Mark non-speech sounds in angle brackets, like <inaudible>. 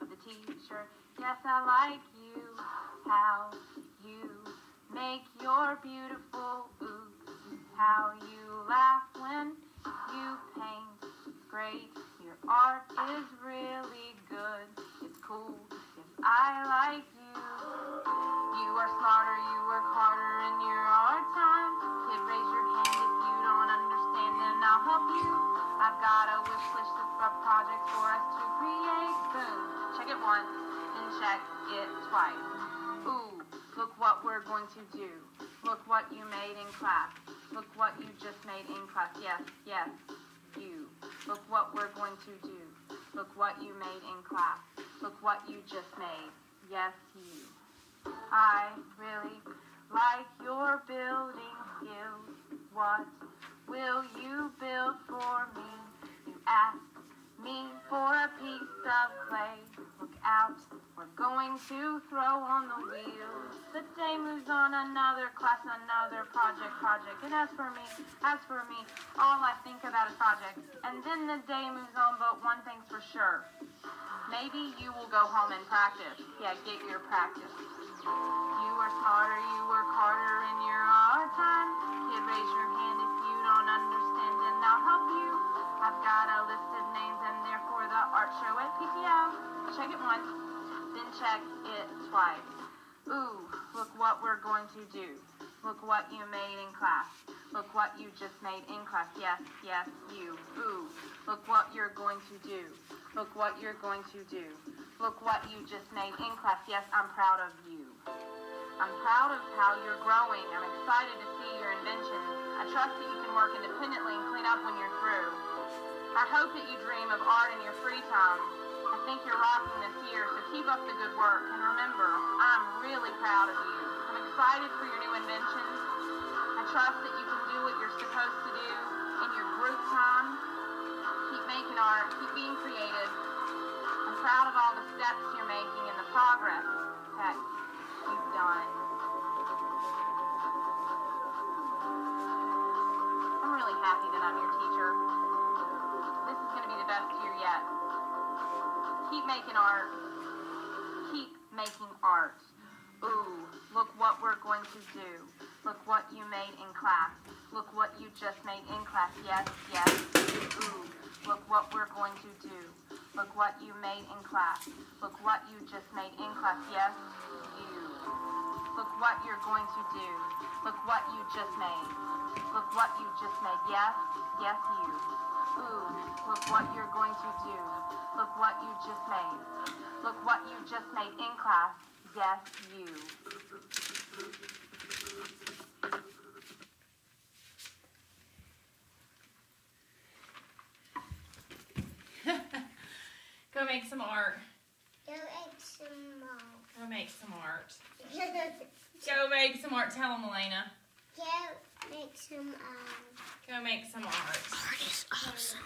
of the teacher. Yes, I like you, how you make your beautiful oops, how you laugh when you paint. Great, your art is really good. It's cool, if I like you. You are smarter, you work harder, and you're our time. Kid, raise your hand if you don't understand, and I'll help you. I've got a wish list of projects for us to create. Check it once, and check it twice. Ooh, look what we're going to do. Look what you made in class. Look what you just made in class. Yes, yes, you. Look what we're going to do. Look what you made in class. Look what you just made. Yes, you. I really like your building skills. What will you build for me? You ask a piece of clay. Look out, we're going to throw on the wheels. The day moves on, another class, another project, project. And as for me, as for me, all I think about is projects. And then the day moves on, but one thing's for sure. Maybe you will go home and practice. Yeah, get your practice. You work smarter, you work harder in your art time. Kid, raise your hand if you don't understand, and I'll help you. I've got a list of names, and the art show at PTO. Check it once, then check it twice. Ooh, look what we're going to do. Look what you made in class. Look what you just made in class. Yes, yes, you. Ooh, look what you're going to do. Look what you're going to do. Look what you just made in class. Yes, I'm proud of you. I'm proud of how you're growing. I'm excited to see your inventions. I trust that you can work independently and clean up when you're through. I hope that you dream of art in your free time. I think you're rocking this year, so keep up the good work. And remember, I'm really proud of you. I'm excited for your new inventions. I trust that you can do what you're supposed to do in your group time. Keep making art, keep being creative. I'm proud of all the steps you're making and the progress that you've done. I'm really happy that I'm your teacher. Keep making art. Keep making art. Ooh, look what we're going to do. Look what you made in class. Look what you just made in class. Yes, yes. Ooh, look what we're going to do. Look what you made in class. Look what you just made in class. Yes, you. Look what you're going to do. Look what you just made. Look what you just made. Yes, yes, you. Ooh, look what you're going to do. Look what you just made. Look what you just made in class. Yes, you. <laughs> Go make some art. Go make some more. Go make some art. Go Go make some art. Tell them, Elena. make some um. Go make some art. Art is awesome.